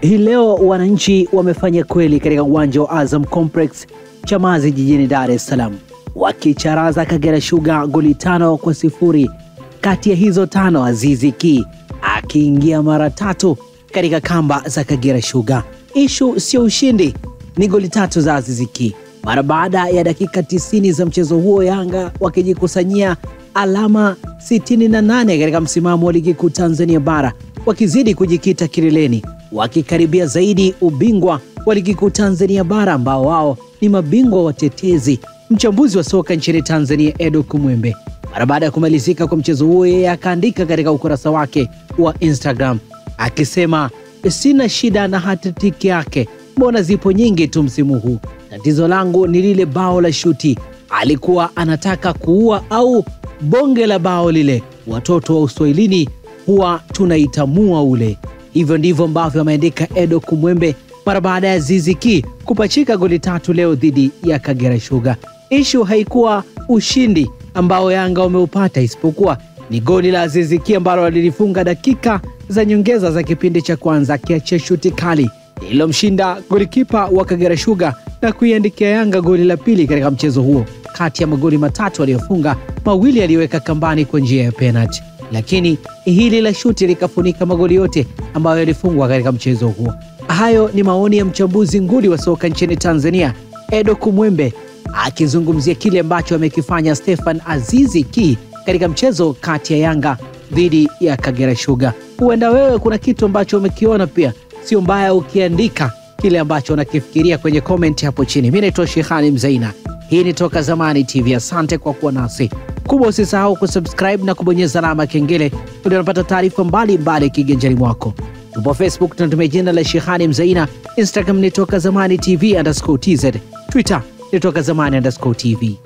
Hii leo wananchi wamefanya kweli katika uwanja wa Azam Complex Chamazi jijini Dar es Salaam, wakicharaza Kagera Sugar goli tano kwa sifuri. Kati ya hizo tano Azizi Ki akiingia mara tatu katika kamba za Kagera Sugar. Ishu sio ushindi, ni goli tatu za Azizi Ki. Mara baada ya dakika 90 za mchezo huo, Yanga wakijikusanyia alama 68 katika msimamo wa ligi kuu Tanzania bara wakizidi kujikita kileleni wakikaribia zaidi ubingwa wa ligi kuu Tanzania bara ambao wao ni mabingwa watetezi. Mchambuzi wa soka nchini Tanzania Edo Kumwembe, mara baada ya kumalizika kwa mchezo huo, yeye akaandika katika ukurasa wake wa Instagram akisema, sina shida na hatitiki yake, mbona zipo nyingi tu msimu huu. Tatizo langu ni lile bao la shuti, alikuwa anataka kuua au bonge la bao lile. Watoto wa Uswahilini huwa tunaitamua ule. Hivyo ndivyo ambavyo ameandika Edo Kumwembe mara baada ya Ziziki kupachika goli tatu leo dhidi ya Kagera shuga Ishu haikuwa ushindi ambao Yanga wameupata, isipokuwa ni goli la Ziziki ambalo alilifunga dakika za nyongeza za kipindi cha kwanza, akiachia shuti kali lililomshinda golikipa wa Kagera shuga na kuiandikia Yanga goli la pili katika mchezo huo. Kati ya magoli matatu aliyofunga, mawili aliyoweka kambani kwa njia ya penalti lakini hili la shuti likafunika magoli yote ambayo yalifungwa katika mchezo huo. Hayo ni maoni ya mchambuzi nguli wa soka nchini Tanzania Edo Kumwembe akizungumzia kile ambacho amekifanya Stefan Azizi Ki katika mchezo kati ya Yanga dhidi ya Kagera Sugar. Huenda wewe kuna kitu ambacho umekiona pia, sio mbaya ukiandika kile ambacho unakifikiria kwenye komenti hapo chini. Mi naitwa Shehani Mzaina, hii ni Toka Zamani TV. Asante kwa kuwa nasi kubwa. Usisahau kusubscribe na kubonyeza alama kengele ili unapata taarifa mbalimbali kiganjani mwako. Tupo Facebook tunatumia jina la Shehani Mzaina, Instagram ni Toka Zamani TV tz, Twitter ni Toka Zamani TV.